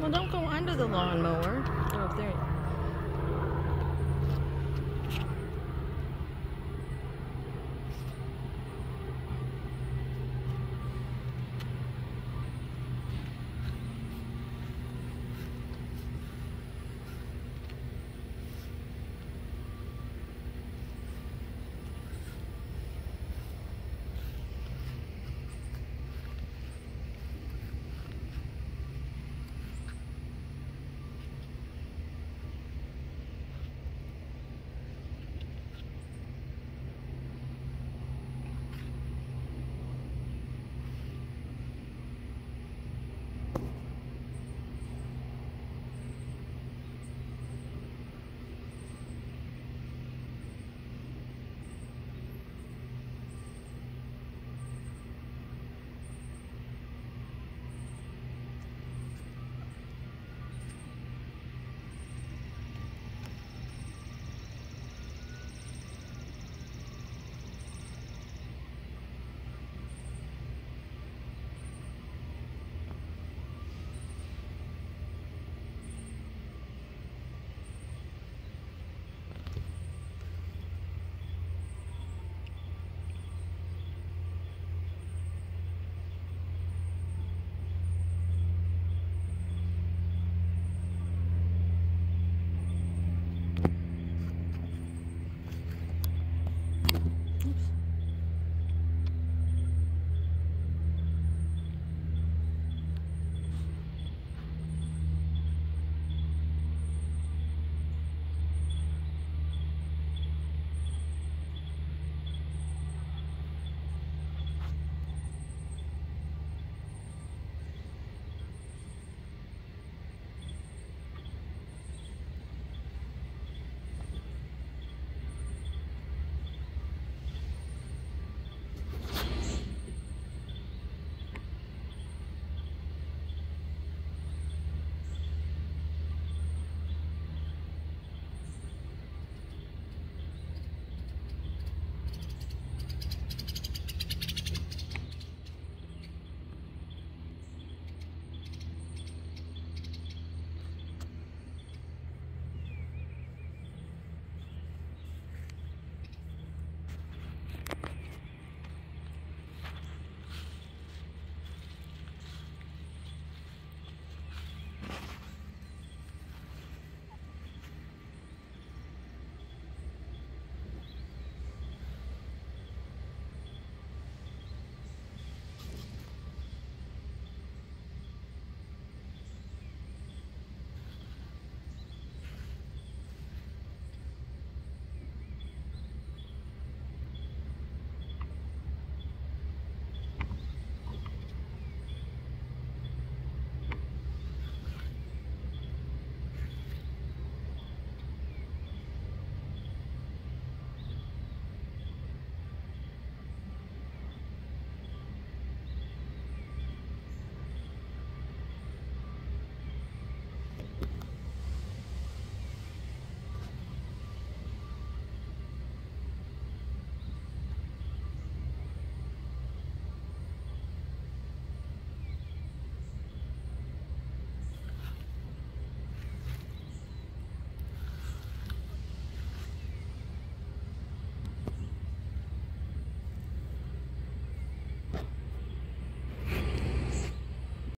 Well, don't go under the lawnmower. Oh, there.